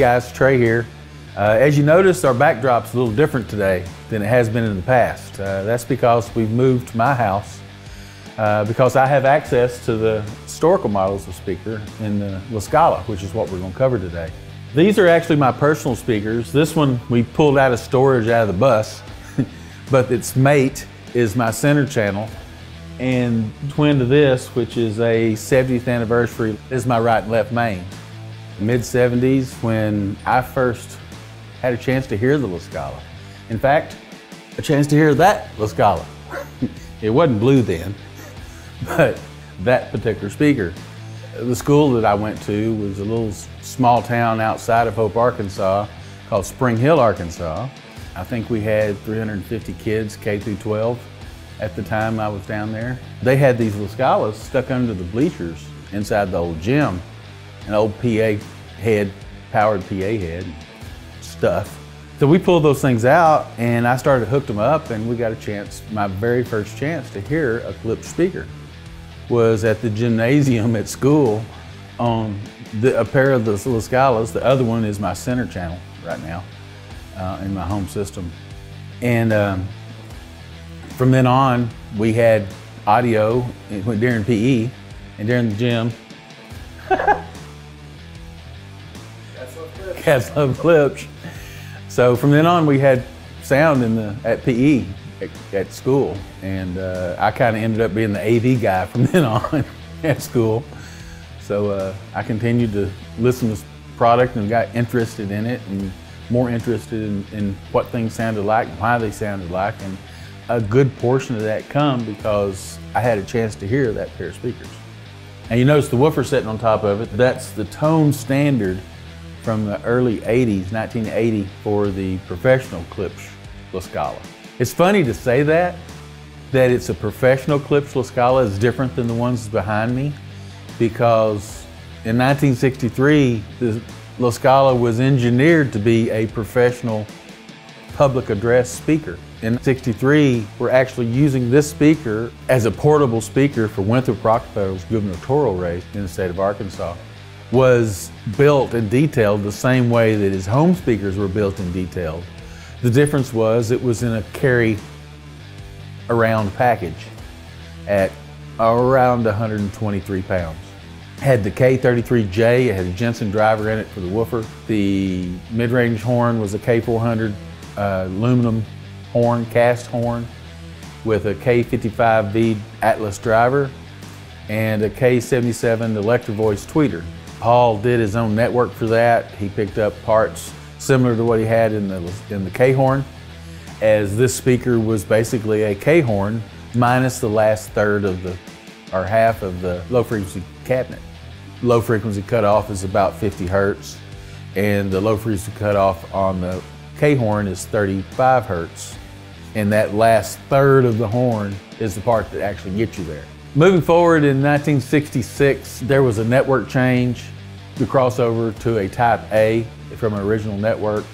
Guys, Trey here. Uh, as you notice, our backdrop's a little different today than it has been in the past. Uh, that's because we've moved to my house uh, because I have access to the historical models of speaker in the La Scala, which is what we're going to cover today. These are actually my personal speakers. This one we pulled out of storage out of the bus, but its mate is my center channel. And twin to this, which is a 70th anniversary, is my right and left main. Mid 70s, when I first had a chance to hear the La Scala. In fact, a chance to hear that La Scala. it wasn't blue then, but that particular speaker. The school that I went to was a little small town outside of Hope, Arkansas called Spring Hill, Arkansas. I think we had 350 kids, K through 12, at the time I was down there. They had these La Scalas stuck under the bleachers inside the old gym, an old PA head, powered PA head stuff. So we pulled those things out and I started hooked them up and we got a chance, my very first chance to hear a Klipsch speaker was at the gymnasium at school on the, a pair of the Lascalas. The other one is my center channel right now uh, in my home system. And um, from then on, we had audio during PE and during the gym. Cats love Klipsch. So from then on, we had sound in the at PE at, at school, and uh, I kind of ended up being the AV guy from then on at school. So uh, I continued to listen to this product and got interested in it, and more interested in, in what things sounded like, and why they sounded like, and a good portion of that come because I had a chance to hear that pair of speakers. And you notice the woofer sitting on top of it, that's the tone standard from the early 80s, 1980, for the professional Klipsch La Scala. It's funny to say that, that it's a professional Klipsch La Scala is different than the ones behind me, because in 1963, the La Scala was engineered to be a professional public address speaker. In 63, we're actually using this speaker as a portable speaker for Winthrop Rockefeller's gubernatorial race in the state of Arkansas was built and detailed the same way that his home speakers were built and detailed. The difference was it was in a carry around package at around 123 pounds. Had the K33J, it had a Jensen driver in it for the woofer. The mid-range horn was a K400 uh, aluminum horn, cast horn, with a K55V Atlas driver and a K77 Electro Voice tweeter. Paul did his own network for that. He picked up parts similar to what he had in the, in the K-horn, as this speaker was basically a K-horn minus the last third of the, or half of the low frequency cabinet. Low frequency cutoff is about 50 hertz, and the low frequency cutoff on the K-horn is 35 hertz. And that last third of the horn is the part that actually gets you there. Moving forward in 1966, there was a network change, the crossover to a Type A from an original network.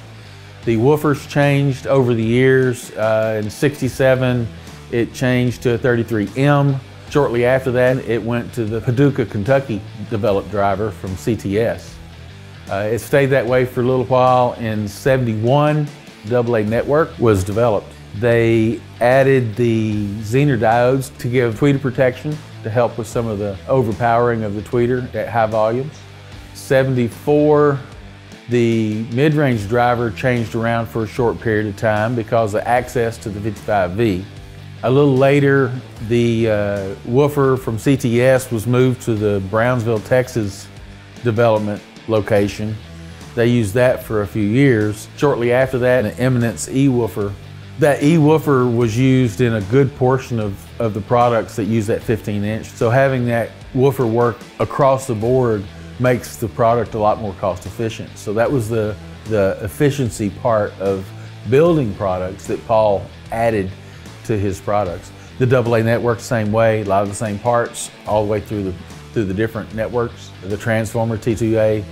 The woofers changed over the years. Uh, in 67, it changed to a 33M. Shortly after that, it went to the Paducah, Kentucky developed driver from CTS. Uh, it stayed that way for a little while. In 71, AA network was developed. They added the Zener diodes to give tweeter protection to help with some of the overpowering of the tweeter at high volumes. 74, the mid-range driver changed around for a short period of time because of access to the 55V. A little later, the uh, woofer from CTS was moved to the Brownsville, Texas development location. They used that for a few years. Shortly after that, an Eminence E-woofer that E-woofer was used in a good portion of, of the products that use that 15 inch. So having that woofer work across the board makes the product a lot more cost efficient. So that was the, the efficiency part of building products that Paul added to his products. The AA network, same way, a lot of the same parts all the way through the, through the different networks. The transformer, T2A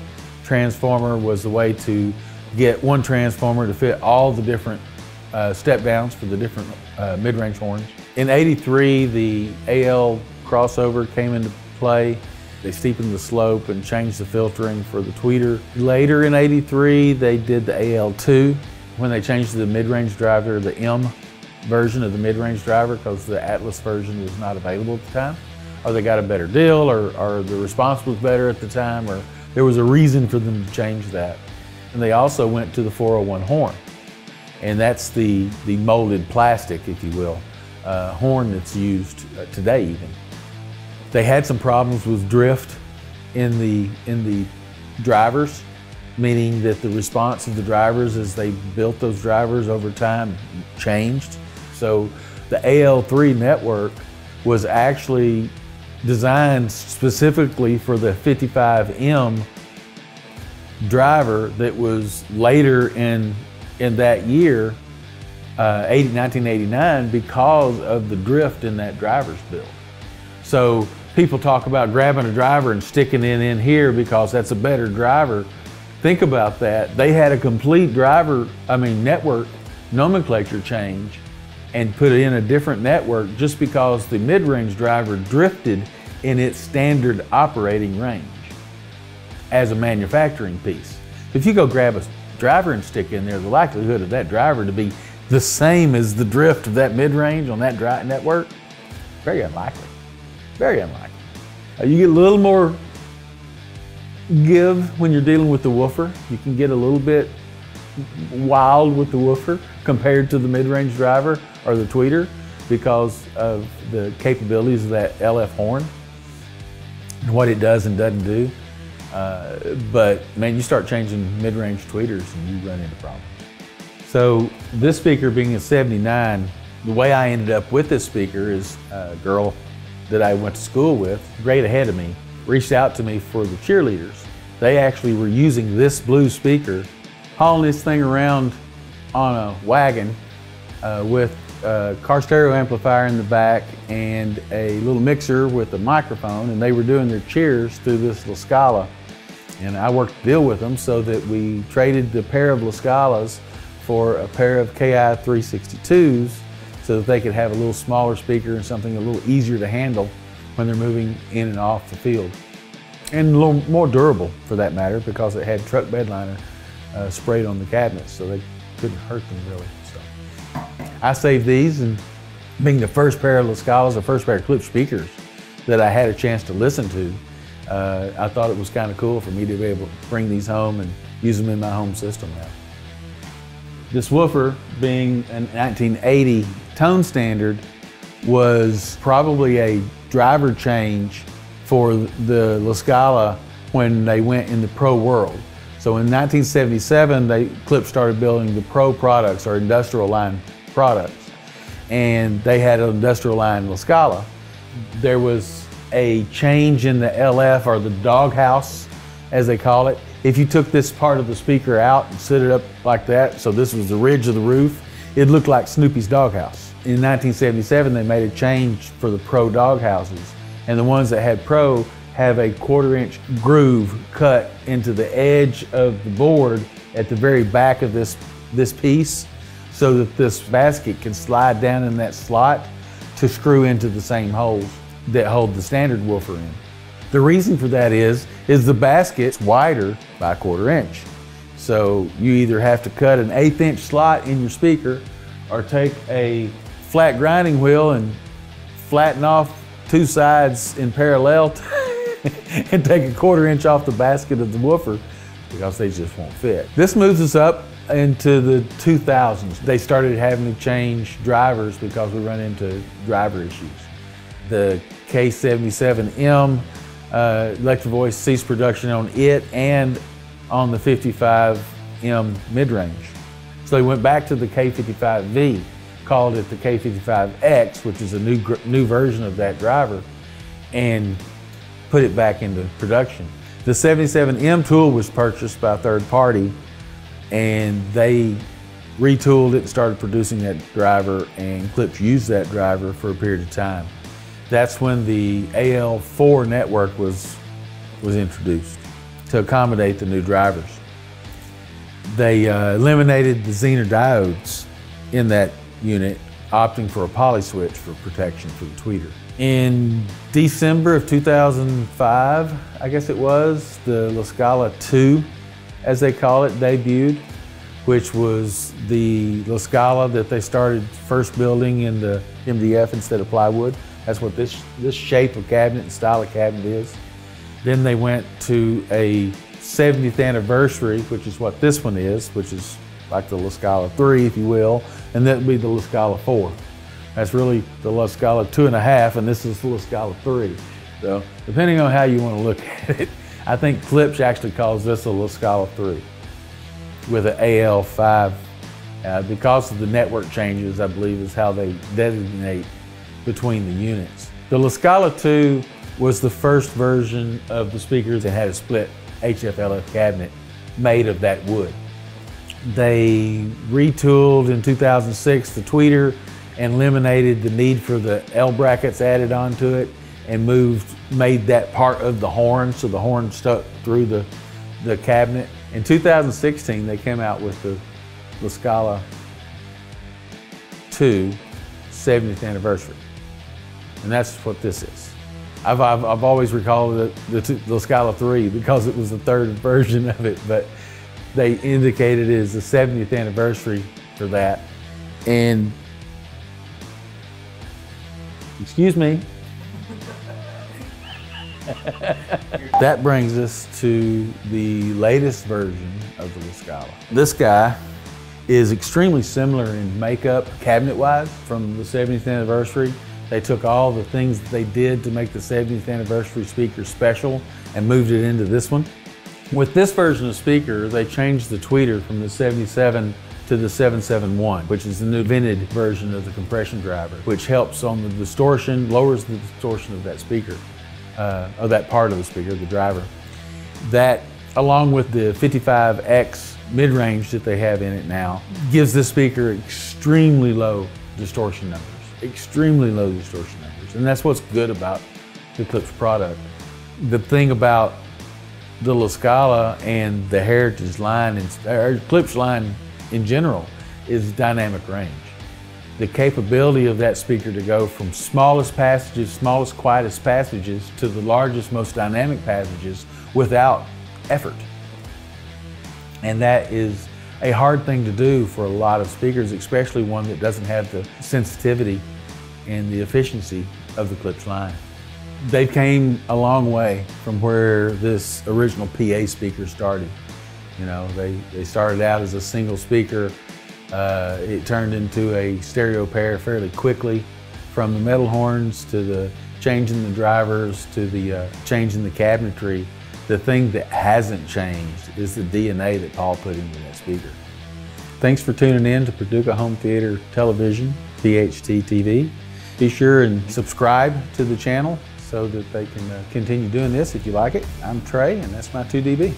transformer was the way to get one transformer to fit all the different uh, step downs for the different uh, mid-range horns. In 83, the AL crossover came into play they steepened the slope and changed the filtering for the tweeter. Later in 83, they did the AL2 when they changed the mid-range driver, the M version of the mid-range driver because the Atlas version was not available at the time. Or they got a better deal or, or the response was better at the time or there was a reason for them to change that. And they also went to the 401 horn. And that's the, the molded plastic, if you will, uh, horn that's used uh, today even. They had some problems with drift in the, in the drivers, meaning that the response of the drivers as they built those drivers over time changed. So the AL3 network was actually designed specifically for the 55M driver that was later in, in that year, uh, 80, 1989, because of the drift in that driver's build. So people talk about grabbing a driver and sticking it in here because that's a better driver. Think about that. They had a complete driver, I mean, network nomenclature change and put it in a different network just because the mid-range driver drifted in its standard operating range as a manufacturing piece. If you go grab a driver and stick in there, the likelihood of that driver to be the same as the drift of that mid-range on that dry network, very unlikely, very unlikely. Uh, you get a little more give when you're dealing with the woofer. You can get a little bit wild with the woofer compared to the mid-range driver or the tweeter because of the capabilities of that LF horn and what it does and doesn't do. Uh, but man, you start changing mid-range tweeters and you run into problems. So this speaker being a 79, the way I ended up with this speaker is a girl that I went to school with, grade ahead of me, reached out to me for the cheerleaders. They actually were using this blue speaker, hauling this thing around on a wagon uh, with a car stereo amplifier in the back and a little mixer with a microphone, and they were doing their cheers through this La Scala. And I worked deal with them so that we traded the pair of La Scalas for a pair of KI 362s so that they could have a little smaller speaker and something a little easier to handle when they're moving in and off the field. And a little more durable for that matter because it had truck bed liner uh, sprayed on the cabinets so they couldn't hurt them really. So I saved these and being the first pair of La Scalas, the first pair of Klipsch speakers that I had a chance to listen to, uh, I thought it was kind of cool for me to be able to bring these home and use them in my home system now. This woofer, being a 1980 tone standard, was probably a driver change for the La Scala when they went in the pro world. So in 1977, they Klipsch started building the pro products or industrial line products, and they had an industrial line La Scala. There was a change in the LF or the doghouse, as they call it. If you took this part of the speaker out and set it up like that, so this was the ridge of the roof, it looked like Snoopy's doghouse. In 1977, they made a change for the Pro doghouses, and the ones that had Pro have a quarter inch groove cut into the edge of the board at the very back of this, this piece so that this basket can slide down in that slot to screw into the same holes that hold the standard woofer in. The reason for that is, is the basket's wider by a quarter inch. So you either have to cut an eighth inch slot in your speaker or take a flat grinding wheel and flatten off two sides in parallel and take a quarter inch off the basket of the woofer because they just won't fit. This moves us up into the 2000s. They started having to change drivers because we run into driver issues. The K77M uh, Electro Voice ceased production on it and on the 55M mid-range. So they went back to the K55V, called it the K55X, which is a new, new version of that driver, and put it back into production. The 77M tool was purchased by a third party, and they retooled it and started producing that driver, and Klipsch used that driver for a period of time. That's when the AL4 network was, was introduced to accommodate the new drivers. They uh, eliminated the Zener diodes in that unit, opting for a poly switch for protection for the tweeter. In December of 2005, I guess it was, the La Scala 2, as they call it, debuted, which was the La Scala that they started first building in the MDF instead of plywood. That's what this, this shape of cabinet and style of cabinet is. Then they went to a 70th anniversary, which is what this one is, which is like the La Scala 3, if you will, and that would be the La Scala 4. That's really the La Scala 2.5, and this is the La Scala 3. So, depending on how you want to look at it, I think Klipsch actually calls this a La Scala 3 with an AL5. Uh, because of the network changes, I believe is how they designate between the units. The La Scala 2 was the first version of the speakers that had a split HFLF cabinet made of that wood. They retooled in 2006 the tweeter and eliminated the need for the L brackets added onto it and moved, made that part of the horn so the horn stuck through the, the cabinet. In 2016, they came out with the La Scala 2 70th anniversary. And that's what this is. I've, I've, I've always recalled the, the, the Scala 3 because it was the third version of it, but they indicated it as the 70th anniversary for that. And, excuse me, that brings us to the latest version of the La Scala. This guy is extremely similar in makeup, cabinet-wise, from the 70th anniversary. They took all the things that they did to make the 70th anniversary speaker special and moved it into this one. With this version of speaker, they changed the tweeter from the 77 to the 771, which is the new vented version of the compression driver, which helps on the distortion, lowers the distortion of that speaker, uh, of that part of the speaker, the driver. That, along with the 55X mid-range that they have in it now, gives this speaker extremely low distortion numbers extremely low distortion numbers. And that's what's good about the Klipsch product. The thing about the La Scala and the Heritage line, and, or Klipsch line in general, is dynamic range. The capability of that speaker to go from smallest passages, smallest, quietest passages, to the largest, most dynamic passages without effort. And that is a hard thing to do for a lot of speakers, especially one that doesn't have the sensitivity and the efficiency of the Klipsch line. They came a long way from where this original PA speaker started. You know, they, they started out as a single speaker. Uh, it turned into a stereo pair fairly quickly from the metal horns to the changing the drivers to the uh, changing the cabinetry. The thing that hasn't changed is the DNA that Paul put into that speaker. Thanks for tuning in to Paducah Home Theater Television, PHT TV. Be sure and subscribe to the channel so that they can uh, continue doing this if you like it. I'm Trey, and that's my 2DB.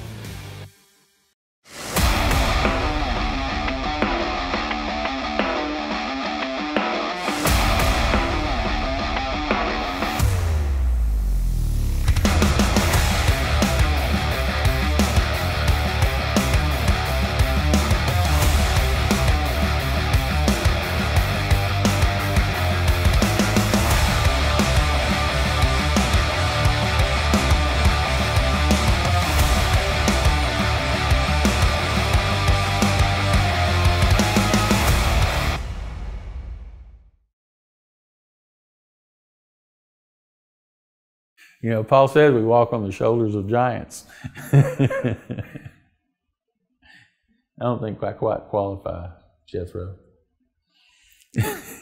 You know, Paul said we walk on the shoulders of giants. I don't think I quite qualify, Jethro.